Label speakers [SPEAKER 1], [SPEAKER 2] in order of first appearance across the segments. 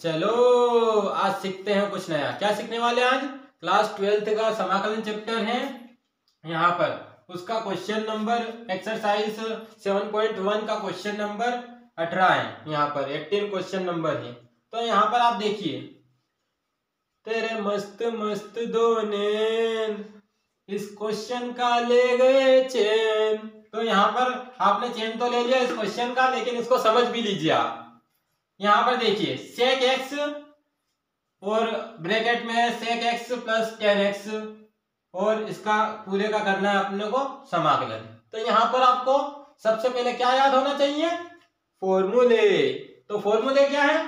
[SPEAKER 1] चलो, आज सीखते हैं कुछ नया। क्या सीखने वाले आज? क्लास ट्वेल्थ का समाकलन चैप्टर है यहाँ पर। उसका क्वेश्चन नंबर एक्सरसाइज 7.1 का क्वेश्चन नंबर 18 है यहाँ पर। 18 क्वेश्चन नंबर है। तो यहाँ पर आप देखिए। तेरे मस्त मस्त दो इस क्वेश्चन का ले गए चैन तो यहाँ पर आपने चैन तो ले लिया इस क्वेश्चन का, लेकिन इसको समझ भी लीजिए आप। यहाँ पर देखिए सेक एक्स और ब्रैकेट में sec x plus tan x और इसका पूरे का करना है अपने को समाकलन तो यहाँ पर आपको सबसे पहले क्या याद होना चाहिए? फॉर्मूले तो फॉर्मूले क्या है?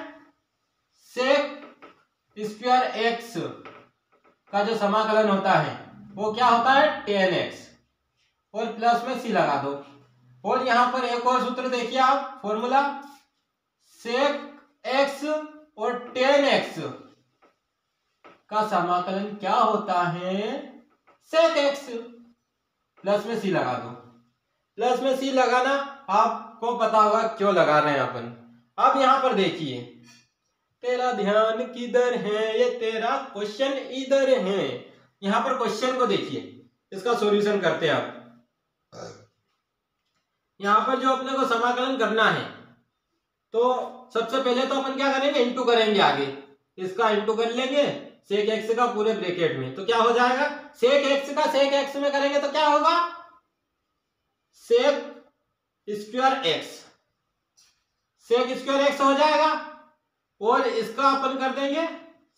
[SPEAKER 1] सेक स्क्वायर एक्स का जो समाकलन होता है, वो क्या होता है? टेन एक्स और प्लस में सी लगा दो। और यहाँ पर एक और सूत्र देखिए आप फॉर्मूला सेक एक्स और टेन एक्स का समाकलन क्या होता है? सेक एक्स प्लस में सी लगा दो। प्लस में सी लगाना आपको पता होगा क्यों लगा रहे हैं अपन। अब यहाँ पर देखिए। तेरा ध्यान किधर है? ये तेरा क्वेश्चन इधर है। यहाँ पर क्वेश्चन को देखिए। इसका सॉल्यूशन करते हैं आप। यहाँ पर जो अपने को समाकलन करना है तो सबसे पहले तो अपन क्या करेंगे? इंटू करेंगे आगे। इसका इंटू कर लेंगे सेक एक्स का पूरे ब्रेकेट में। तो क्या हो जाएगा? सेक एक्स का सेक एक्स में करेंगे तो क्या होगा? Sec square x sec square x हो जाएगा, और इसका अपन कर देंगे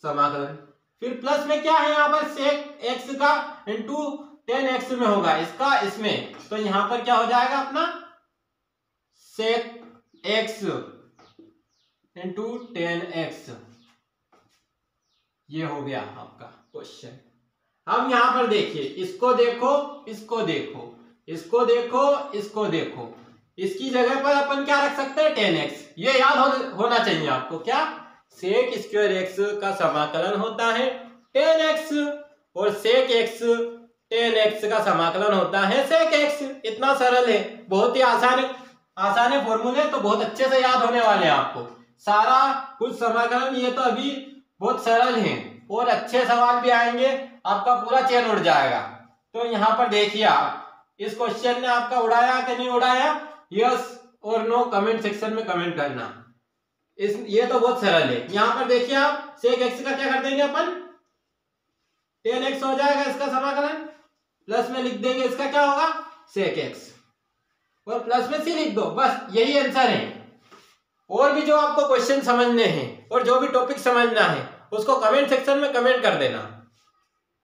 [SPEAKER 1] समाकलन। फिर प्लस में क्या है यहाँ पर? सेक एक्स का इंटू टेन एक्स में होगा, इसका इसमें। तो यहाँ पर क्या हो जाएगा अपना? Sec x into tan x ये हो गया आपका क्वेश्चन अब यहाँ पर देखिए इसको देखो इसको देखो इसको देखो इसको देखो। इसकी जगह पर अपन क्या रख सकते हैं? टेन एक्स ये याद हो, होना चाहिए आपको क्या? सेक स्क्वायर एक्स का समाकलन होता है टेन एक्स और सेक एक्स टेन एक्स का समाकलन होता है सेक एक्स इतना सरल है बहुत ही आसान आसान है फॉर्मूले तो बहुत अच्छे से याद होने वाले हैं आपको। सारा कुछ समाकलन ये तो अभी बहुत सरल है। और अच्छे सवाल भी आएँगे, आपका पूरा चेन उड़ जाएगा। तो यहाँ पर देखिए आप, इस क्वेश्चन ने आपका उड़ाया कि नहीं उड़ाया? यस और नो कमेंट सेक्शन में कमेंट करना। इस, ये तो बहुत सरल है। यहाँ पर देखिए आप सेक एक्स का क्या कर देंगे अपन? टेन एक्स हो जाएगा इसका समाकलन प्लस में लिख देंगे, इसका क्या होगा? सेक एक्स और प्लस में सी लिख दो। बस यही आंसर है। और भी जो आपको क्वेश्चन समझने हैं और जो भी टॉपिक समझना है, उसको कमेंट सेक्शन में कमेंट कर देना।